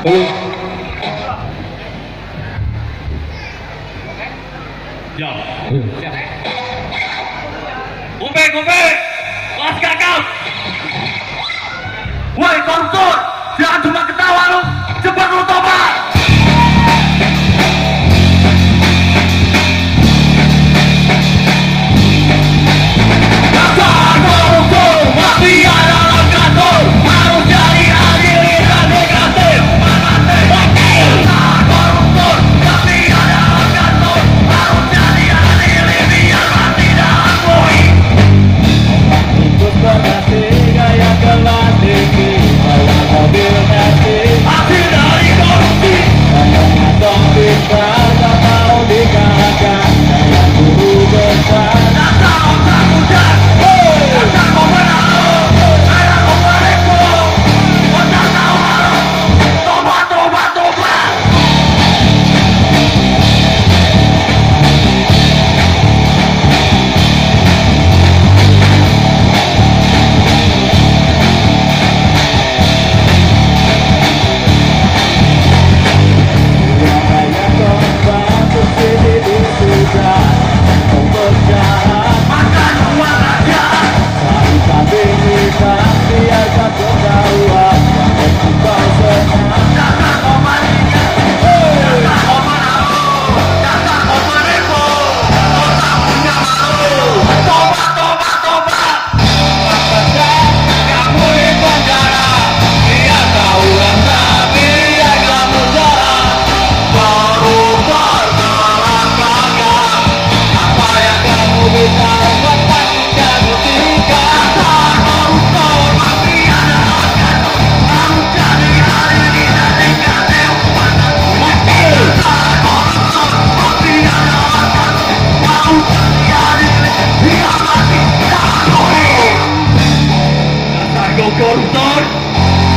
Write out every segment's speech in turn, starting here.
Ya. Woi, konsol. Jangan cuma ketawa lu. Cepat lu tobat. corruptor!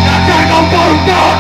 ¡La carga un corruptor!